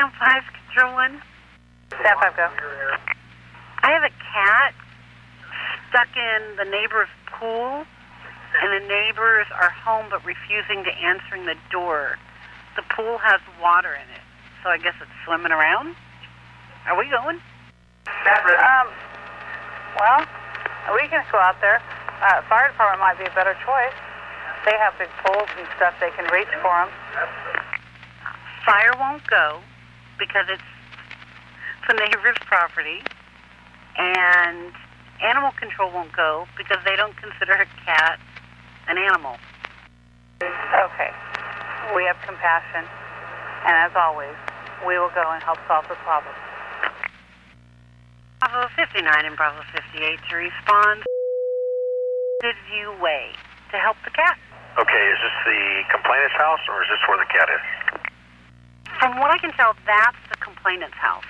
Sam 5, Control 1. Sam 5, go. I have a cat stuck in the neighbor's pool, and the neighbors are home but refusing to answering the door. The pool has water in it, so I guess it's swimming around. Are we going? Um, well, we can go out there. Uh, fire department might be a better choice. They have big poles and stuff. They can reach for them. Fire won't go because it's the neighbor's property, and animal control won't go because they don't consider a cat an animal. Okay. We have compassion, and as always, we will go and help solve the problem. Bravo 59 and Bravo 58 to respond. Good View Way to help the cat. Okay, is this the complainant's house or is this where the cat is? What I can tell, that's the complainant's house.